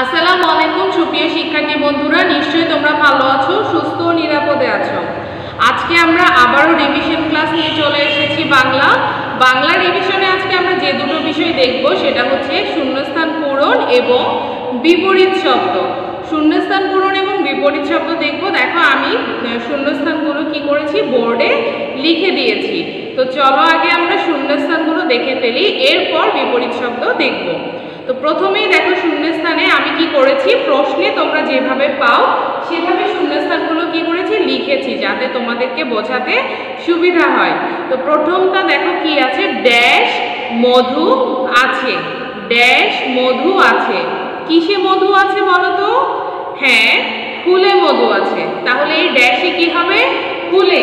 আসসালামু আলাইকুম, সুপ্রিয় শিক্ষার্থী বন্ধুরা, নিশ্চয়ই তোমরা ভালো আছো, সুস্থ ও নিরাপদে আছো। আজকে আমরা আবারও রিভিশন ক্লাস নিয়ে চলে এসেছি বাংলা। বাংলা রিভিশনে আজকে আমরা যে দুটো বিষয় দেখব, সেটা হচ্ছে শূন্যস্থান পূরণ এবং বিপরীত শব্দ। শূন্যস্থান পূরণ এবং বিপরীত শব্দ দেখব। দেখো, আমি শূন্যস্থানগুলো কি করেছি? বোর্ডে লিখে দিয়েছি। তো চলো আগে আমরা শূন্যস্থানগুলো দেখে ফেলি, এরপর বিপরীত শব্দ দেখব। তো প্রথমেই দেখো শূন্যস্থানে আমি কি করেছি? প্রশ্নে তোমরা যেভাবে পাও, সেভাবে শূন্যস্থানগুলো কি করেছি? লিখেছি, যাতে তোমাদেরকে বোঝাতে সুবিধা হয়। তো প্রথমটা দেখো কি আছে? ড্যাশ মধু আছে। ড্যাশ মধু আছে। কিসে মধু আছে বলো তো? হ্যাঁ ফুলে মধু আছে। তাহলে এই ড্যাশে কি হবে? ফুলে।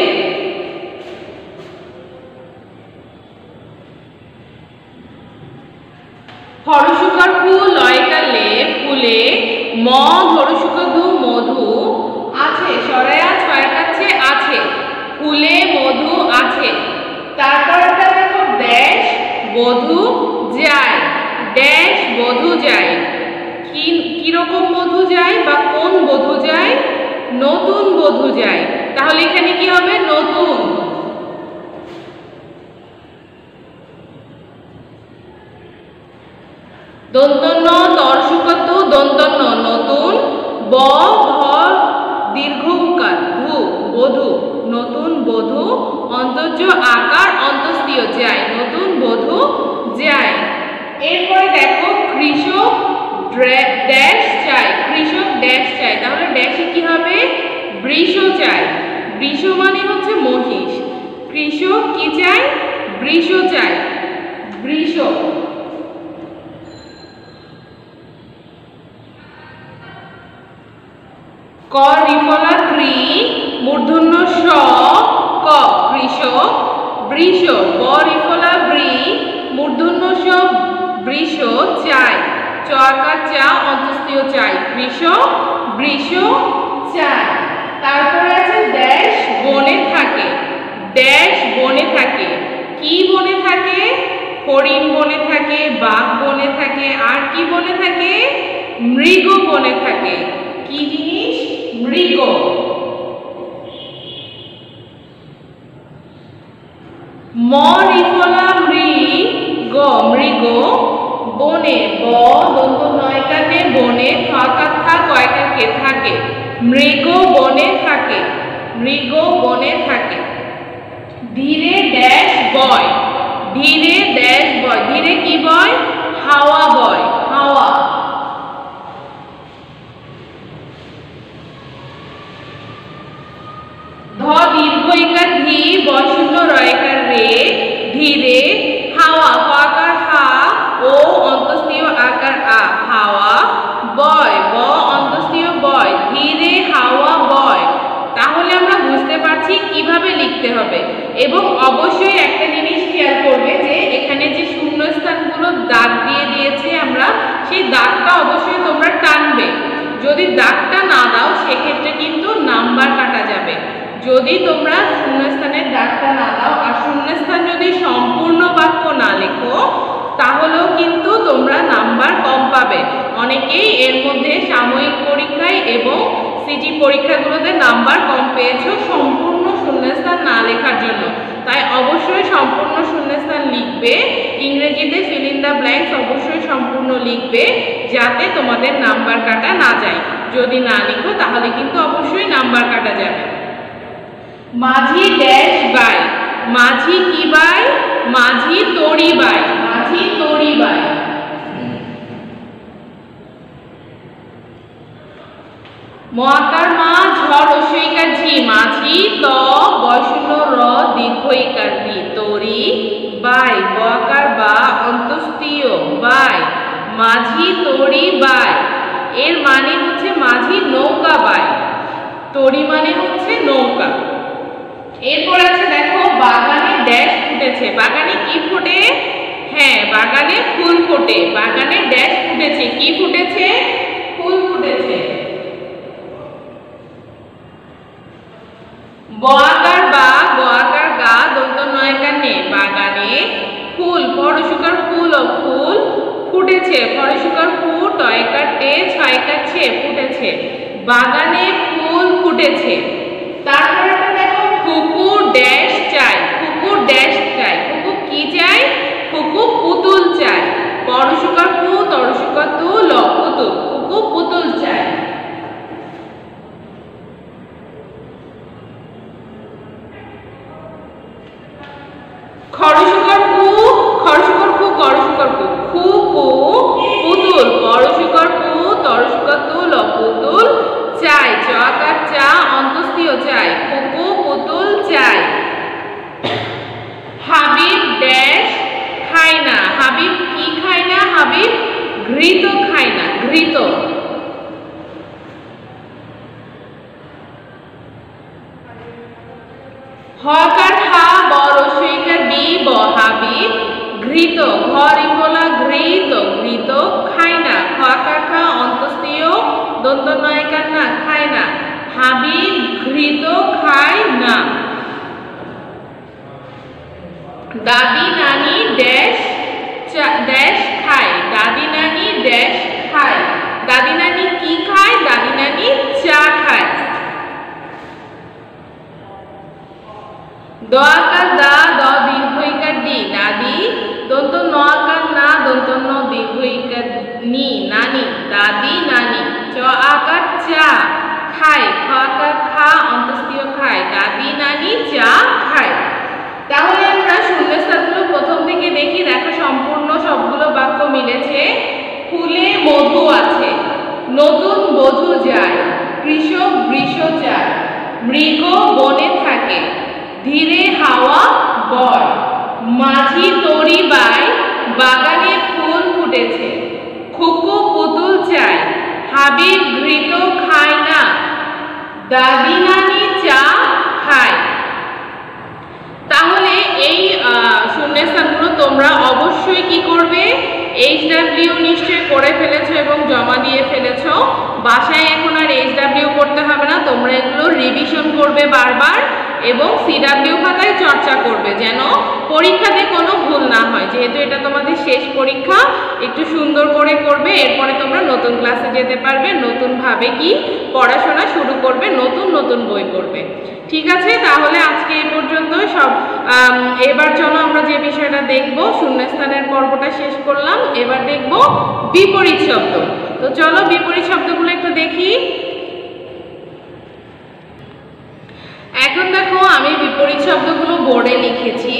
হরসুকার ফুল লয়কালে ফুলে, ম ধরসুক দু মধু আছে সরায়া ছয় কাছে আছে, ফুলে মধু আছে। তারপরটা দেখো, ড্যাশ বধু যায়, ড্যাশ বধু যায়। কি, কীরকম বধু যায় বা কোন বধু যায়? নতুন বধু যায়। তাহলে এখানে কি হবে? নতুন দন্তন্য দর্শকত্ব দন্তন্য নতুন ব ধর দীর্ঘ উকার ধু বধু নতুন বধু অন্তর্য আকার অন্তস্তীয় যায়, নতুন বধু যায়। এরপরে দেখো, কৃষক ড্যাশ চাই কৃষক ড্যাশ চাই তাহলে ড্যাশে কি হবে? বৃষ চাই বৃষ মানে হচ্ছে মহিষ। কৃষক কি চাই বৃষ চাই বৃষ। ক, রিফলা ক্রি মূর্ধন্য স ক কৃষক বৃষ, বরিফলা রিফলা বৃ মূর্ধন্য বৃষ, চাই চ চা অন্তস্তীয় চাই, বৃষ বৃষ, চাই। তারপরে আছে ড্যাশ বনে থাকে, ড্যাশ বনে থাকে, কি বনে থাকে? হরিণ বনে থাকে, বাঘ বনে থাকে, আর কি বনে থাকে? মৃগ বনে থাকে। কি জিনিস? মৃগ। মরিফলা মৃগ মৃগ বনে ব, দন্ত নয়কানে বনে থাকা কয়কাকে থাকে? মৃগ বনে থাকে। মৃগ বনে থাকে। ধীরে ড্যাশ বয়, ধীরে ড্যাশ বয়, ধীরে কি বয়? হাওয়া বয় হাওয়া ধ দীর্ঘইকার ধি বসন্ত রয়কার রে ধীরে হাওয়া পাকার হা ও অন্তস্তীয় আকার আ হাওয়া বয় ব অন্তস্তীয় বয় ধীরে হাওয়া বয় তাহলে আমরা পারছি কীভাবে লিখতে হবে? এবং অবশ্যই একটা জিনিস খেয়াল করবে যে এখানে যে শূন্যস্থানগুলো দাগ দিয়ে দিয়েছে আমরা, সেই দাগটা অবশ্যই তোমরা টানবে। যদি দাগটা না দাও, সেক্ষেত্রে কিন্তু নাম্বার কাটা যাবে। যদি তোমরা শূন্যস্থানের দাগটা না দাও আর শূন্যস্থান যদি সম্পূর্ণ বাক্য না লেখো, তাহলেও কিন্তু তোমরা নাম্বার কম পাবে। অনেকেই এর মধ্যে সাময়িক পরীক্ষায় এবং সিটি পরীক্ষাগুলোতে নাম্বার কম পেয়েছ, সম্পূর্ণ না লেখার জন্য। তাই অবশ্যই সম্পূর্ণ শূন্যস্থান লিখবে। ইংরেজিতে ফিল দ্য ব্ল্যাঙ্কস অবশ্যই সম্পূর্ণ লিখবে, যাতে তোমাদের নাম্বার কাটা না যায়। যদি না লিখো, তাহলে কিন্তু অবশ্যই নাম্বার কাটা যাবে। মাঝি ড্যাশ বাই। মাঝি কি by? Majhi তড়ি by. Majhi তড়ি by. মহাকার মা ঝড় ওসইকার ঝি, মাঝি, ত বয়শূন্য র, দীর্ঘইকার দি তরি, বাই বকার বা অন্তস্তীয়, বাই, মাঝি, তরি, বাই। এর মানে হচ্ছে মাঝি, নৌকা, বাই। তরি মানে হচ্ছে নৌকা। এরপর আছে দেখো, বাগানে ড্যাশ ফুটেছে। বাগানে কি ফুটে? হ্যাঁ বাগানে ফুল ফোটে। বাগানে ড্যাশ ফুটেছে। কি ফুটেছে? ফুল ফুটেছে। বয়াকার বা বয়াকার গা দন্ত নয়কার নে বাগানে ফুল, পরশুকার ফুল ও ফুল ফুটেছে, পরশুকার ফু টয়কার টে ছয়কার ছে ফুটেছে, বাগানে ফুল ফুটেছে। তারপরে দেখো ফুকু ড্যাশ চাই ফুকু ড্যাশ চাই ফুকু কি চাই ফুকু পুতুল চাই পরশুকার ফু তরশুকার তু ল পুতুল ফুকু পুতুল চাই খরশুকর কু খরশুকর কু কু। খু, কু, পুতুল পরশুকর কু, তরশুকর তুল পুতুল চাই। চকার চা চাই। পুতুল চাই। হাবিব ড্যাশ না। হাবিব কি খায় না? হাবিব ঘৃত খায় না। ঘৃত। হকার ঘৃত ঘরি বলা ঘৃত খায় না খা অন্তস্তীয় দন্ত নয়কার না খায় না হাবিব ঘৃত খায় না দাদি নানি ড্যাশ ড্যাশ খায়, দাদি নানি ড্যাশ খায়। দাদি নানি কি খায়? দাদি নানি চা খায়। দোয়াকার দা দ দীর্ঘইকার দি দাদি দন্ত নয়াকার না দন্ত ন দীর্ঘইকার নি নানি, দাদি নানি, চ আকার চা খায়, খ আকার খা অন্তস্তীয় খায়, দাদি নানি চা খায়। তাহলে আমরা শূন্যস্থানগুলো প্রথম থেকে দেখি, দেখো সম্পূর্ণ সবগুলো বাক্য মিলেছে। ফুলে মধু আছে, নতুন বধূ যায়, কৃষক বৃষ যায়, মৃগ বনে থাকে, ধীরে হাওয়া বয়। মাঝি তরি বাই বাগানে ফুল ফুটেছে। খুকু পুতুল চায়, হাবিব ঘৃত খায় না। দাদি নানি চা খায় তাহলে এই শূন্যস্থানগুলো তোমরা অবশ্যই কি করবে এইচ ডাব্লিউ নিশ্চয়ই করে ফেলেছো এবং জমা দিয়ে ফেলেছো বাসায় এখন আর এইচ ডাব্লিউ করতে হবে না তোমরা এগুলো রিভিশন করবে বারবার এবং সিডাব্লিউ খাতায় চর্চা করবে যেন পরীক্ষাতে কোনো ভুল না হয় যেহেতু এটা তোমাদের শেষ পরীক্ষা, একটু সুন্দর করে করবে, এরপরে তোমরা নতুন ক্লাসে যেতে পারবে, নতুনভাবে কি পড়াশোনা শুরু করবে, নতুন নতুন বই পড়বে। ঠিক আছে? তাহলে আজকে এই পর্যন্ত সব এবার চলো আমরা যে বিষয়টা দেখব, শূন্যস্থানের পর্বটা শেষ করলাম। এবার দেখব বিপরীত শব্দ। তো চলো বিপরীত শব্দগুলো একটু দেখি। এখন দেখো, আমি বিপরীত শব্দগুলো বোর্ডে লিখেছি।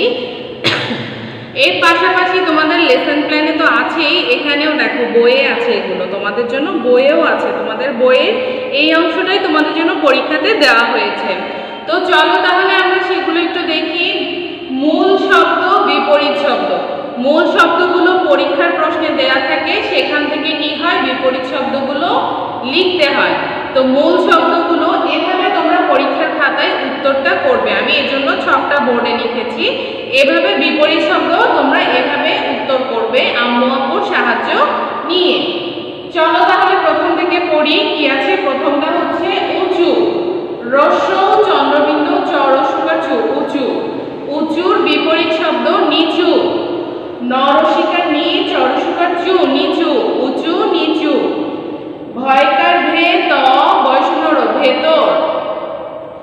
এর পাশাপাশি তোমাদের লেসন প্ল্যানে তো আছেই, এখানেও দেখো বইয়ে আছে এগুলো। তোমাদের জন্য বইয়েও আছে। তোমাদের বইয়ের এই অংশটাই তোমাদের জন্য পরীক্ষাতে দেওয়া হয়েছে। তো চলো তাহলে আমরা সেগুলো একটু দেখি। মূল শব্দ, বিপরীত শব্দ। মূল শব্দগুলো পরীক্ষার প্রশ্নে দেয়া থাকে, সেখান থেকে কি হয়? বিপরীত শব্দগুলো লিখতে হয়। তো মূল শব্দগুলো এভাবে তোমরা পরীক্ষার খাতায় উত্তরটা করবে আমি এজন্য ছকটা বোর্ডে লিখেছি। এভাবে বিপরীত শব্দ তোমরা এভাবে উত্তর করবে। আম্মু আব্বুর সাহায্য নিয়ে। চলো তাহলে প্রথম থেকে পড়ি। কি আছে? প্রথমটা হচ্ছে উঁচু। রস্য চন্দ্রবিন্দু চরসুকার চু উঁচু। উঁচুর বিপরীত শব্দ নিচু। নরসিকা নি চরসুকার চু নিচু। উঁচু, নিচু। ভয়কার ভে ত বৈষ্ণর ভেতর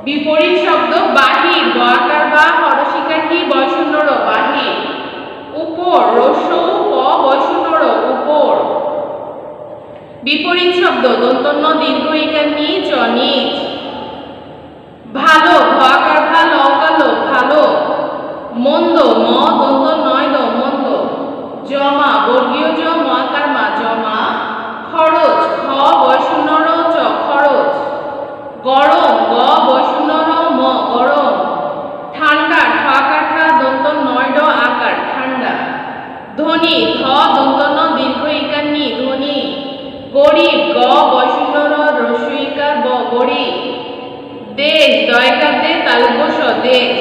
বিপরীত শব্দ বাহির বয়াকার বা হরসিকার কি বৈষ্ণর বাহির উপর রস প বৈষ্ণর উপর বিপরীত শব্দ, দন্তন্য, দীর্ঘ এটা নিচ অনিচ ভালো ভাকার ভালো, অকালো, ভালো। মন্দ ম দন্ত নয় দ। মন্দ জমা, বর্গীয় জ মহাকার মা জমা খরচ খ বৈষ্ণর চ খরচ গরম গ বৈষ্ণর ম গরম ঠান্ডা ঠাকার ঠা দন্ত নয় ড আকার ঠান্ডা ধনী ধ দন্ত ন দীর্ঘ ইকার নি ধনী গরিব গ বৈষ্ণর রস্যইকার ব গরিব দেশ, দয়কার দে তালবস দেশ।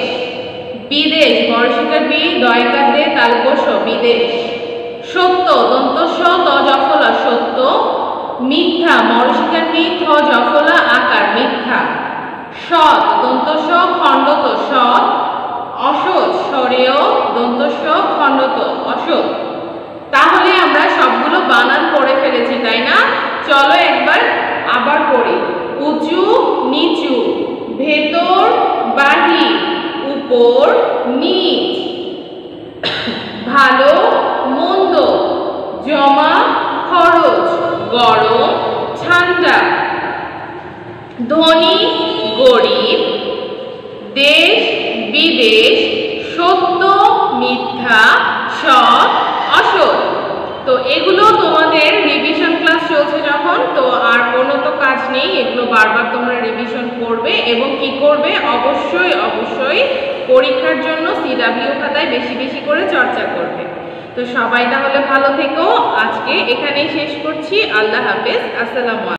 বিদেশ বর্ষিকার বি, দয়কার দে তালবস বিদেশ। সত্য, দন্ত, স, ত, জফলা, সত্য। মিথ্যা মরশিকার মি থ, জফলা, আকার, মিথ্যা। সৎ, দন্ত, স, খণ্ডত, সৎ। অসৎ সরেয় দন্ত, স, খণ্ডত, অসৎ। তাহলে আমরা বানান পড়ে ফেলেছি, তাই না? চলো একবার আবার পড়ি। উঁচু, নিচু, ভেতর, বাহির, উপর, নিচ। ভালো, মন্দ, জমা, খরচ, গরম, ঠান্ডা। ধনী, গরিব, দেশ, বিদেশ, সত্য, মিথ্যা তো এগুলো তোমাদের রিভিশন ক্লাস চলছে যখন, তো আর কোনো তো কাজ নেই, এগুলো বারবার তোমরা রিভিশন করবে এবং কি করবে? অবশ্যই অবশ্যই পরীক্ষার জন্য সিডাব্লিউ খাতায় বেশি বেশি করে চর্চা করবে। তো সবাই তাহলে ভালো থেকো। আজকে এখানেই শেষ করছি। আল্লাহ হাফেজ। আসসালামু